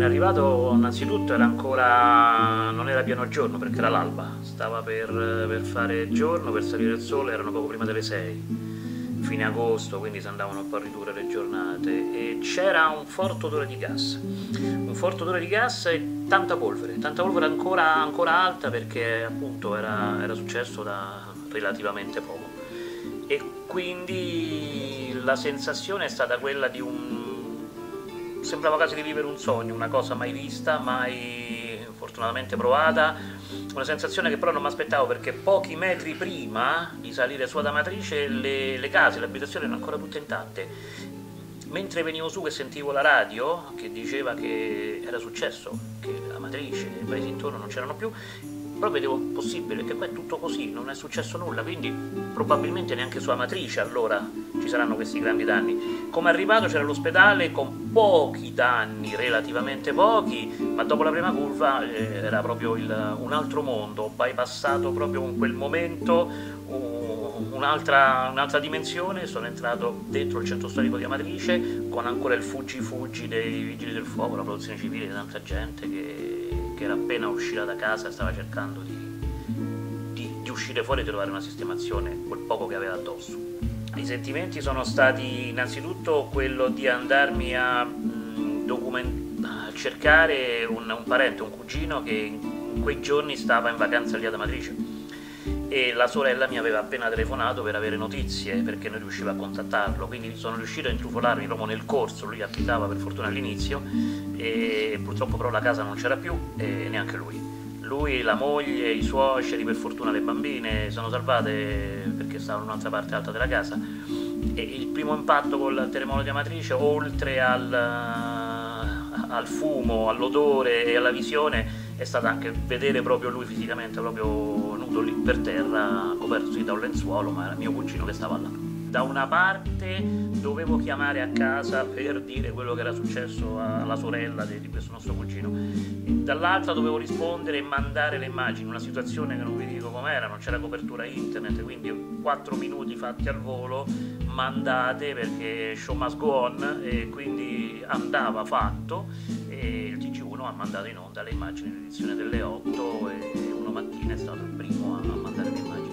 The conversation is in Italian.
appena arrivato innanzitutto era ancora non era pieno giorno perché era l'alba. Stava per, per fare giorno per salire il sole erano poco prima delle 6 fine agosto, quindi si andavano un po' a ridurre le giornate. E c'era un forte odore di gas, un forte odore di gas e tanta polvere, tanta polvere ancora, ancora alta perché appunto era, era successo da relativamente poco. E quindi la sensazione è stata quella di un sembrava quasi di vivere un sogno, una cosa mai vista, mai fortunatamente provata, una sensazione che però non mi aspettavo perché pochi metri prima di salire su ad Amatrice le, le case, le abitazioni erano ancora tutte intatte. Mentre venivo su e sentivo la radio che diceva che era successo, che Amatrice e i paesi intorno non c'erano più, però vedevo possibile che qua è tutto così, non è successo nulla, quindi probabilmente neanche sua matrice allora ci saranno questi grandi danni. Come arrivato c'era l'ospedale con pochi danni, relativamente pochi, ma dopo la prima curva eh, era proprio il, un altro mondo, ho bypassato proprio in quel momento un'altra, un'altra dimensione, sono entrato dentro il centro storico di Amatrice con ancora il fuggi-fuggi dei vigili del fuoco, la protezione civile, tanta gente che che era appena uscita da casa e stava cercando di, di, di uscire fuori e trovare una sistemazione, quel poco che aveva addosso. I sentimenti sono stati innanzitutto quello di andarmi a, document- a cercare un, un, parente, un cugino che in quei giorni stava in vacanza lì ad Amatrice e la sorella mi aveva appena telefonato per avere notizie perché non riusciva a contattarlo, quindi sono riuscito a intrufolarmi proprio nel corso, lui abitava per fortuna all'inizio. E purtroppo però la casa non c'era più e neanche lui. Lui, la moglie, i suoceri, per fortuna le bambine sono salvate perché stavano in un'altra parte alta della casa. E il primo impatto col terremoto di Amatrice, oltre al, al fumo, all'odore e alla visione, è stato anche vedere proprio lui fisicamente, proprio nudo lì per terra, coperto da un lenzuolo, ma era mio cugino che stava là da una parte dovevo chiamare a casa per dire quello che era successo alla sorella di, questo nostro cugino, dall'altra dovevo rispondere e mandare le immagini, una situazione che non vi dico com'era, non c'era copertura internet, quindi 4 minuti fatti al volo, mandate perché show must go on e quindi andava fatto e il TG1 ha mandato in onda le immagini in edizione delle 8 e uno mattina è stato il primo a mandare le immagini